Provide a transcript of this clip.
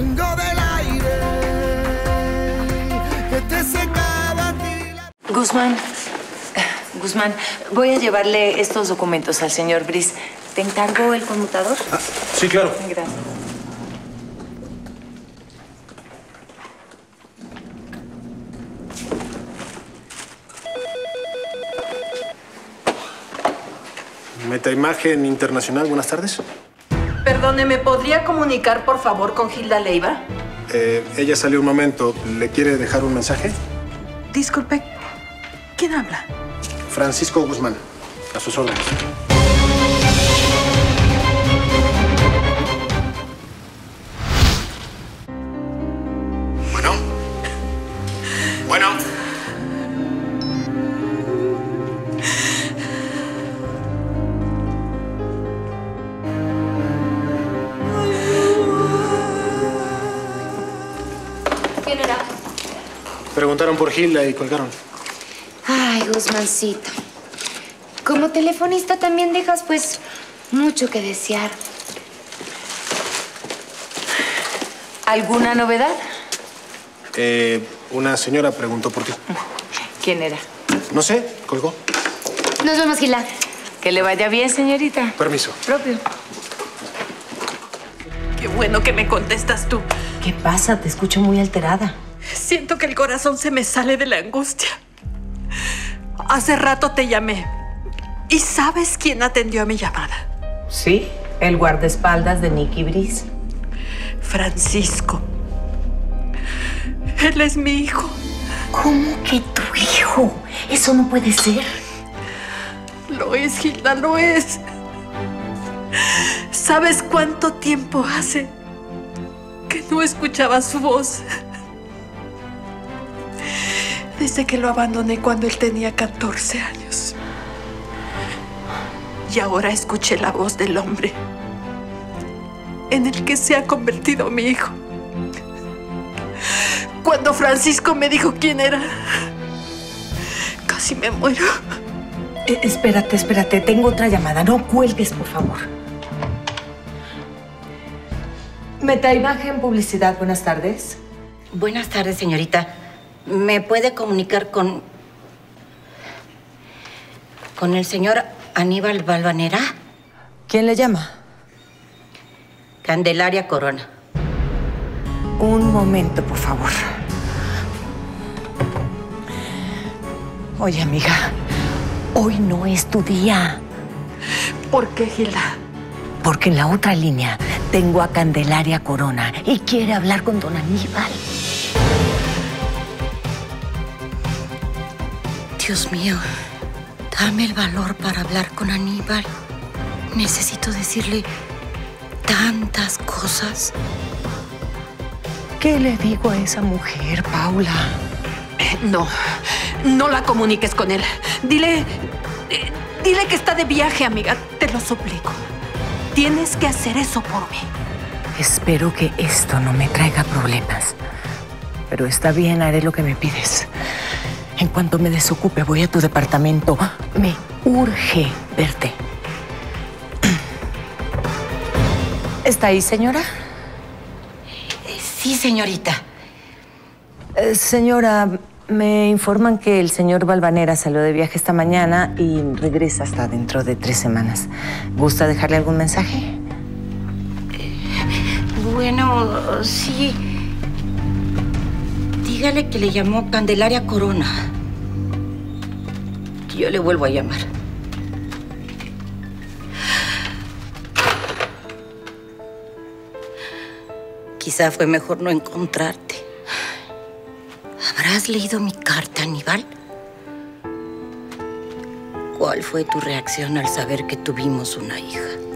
Vengo del aire que te secaba a ti la... Guzmán, Guzmán, voy a llevarle estos documentos al señor Brice. ¿Te encargo el conmutador? Sí, claro. Gracias. Metaimagen Internacional, buenas tardes. Perdone, ¿me podría comunicar por favor con Gilda Leiva? Eh, ella salió un momento. ¿Le quiere dejar un mensaje? Disculpe, ¿quién habla? Francisco Guzmán, a sus órdenes. Bueno. Bueno. Preguntaron por Gilda y colgaron. Ay, Guzmancito. Como telefonista también dejas, pues, mucho que desear. ¿Alguna novedad? Eh, una señora preguntó por ti. ¿Quién era? No sé, colgó. Nos vemos, Gila. Que le vaya bien, señorita. Permiso. Propio. Qué bueno que me contestas tú. ¿Qué pasa? Te escucho muy alterada. Siento que el corazón se me sale de la angustia. Hace rato te llamé. ¿Y sabes quién atendió a mi llamada? Sí, el guardaespaldas de Nicky Brice. Francisco. Él es mi hijo. ¿Cómo que tu hijo? Eso no puede ser. Lo es, Gilda, lo es. ¿Sabes cuánto tiempo hace que no escuchaba su voz? Desde que lo abandoné cuando él tenía 14 años. Y ahora escuché la voz del hombre en el que se ha convertido mi hijo. Cuando Francisco me dijo quién era, casi me muero. Eh, espérate, espérate. Tengo otra llamada. No cuelgues, por favor. Metaimagen Publicidad, buenas tardes. Buenas tardes, señorita. ¿Me puede comunicar con... con el señor Aníbal Balvanera? ¿Quién le llama? Candelaria Corona. Un momento, por favor. Oye, amiga, hoy no es tu día. ¿Por qué, Gilda? Porque en la otra línea tengo a Candelaria Corona y quiere hablar con don Aníbal. Dios mío, dame el valor para hablar con Aníbal. Necesito decirle tantas cosas. ¿Qué le digo a esa mujer, Paula? No, no la comuniques con él. Dile, eh, dile que está de viaje, amiga. Te lo suplico. Tienes que hacer eso por mí. Espero que esto no me traiga problemas. Pero está bien, haré lo que me pides. En cuanto me desocupe, voy a tu departamento. Me urge verte. ¿Está ahí, señora? Sí, señorita. Eh, señora, me informan que el señor Valvanera salió de viaje esta mañana y regresa hasta dentro de tres semanas. ¿Gusta dejarle algún mensaje? Bueno, sí. Dígale que le llamó Candelaria Corona. Yo le vuelvo a llamar. Quizá fue mejor no encontrarte. ¿Habrás leído mi carta, Aníbal? ¿Cuál fue tu reacción al saber que tuvimos una hija?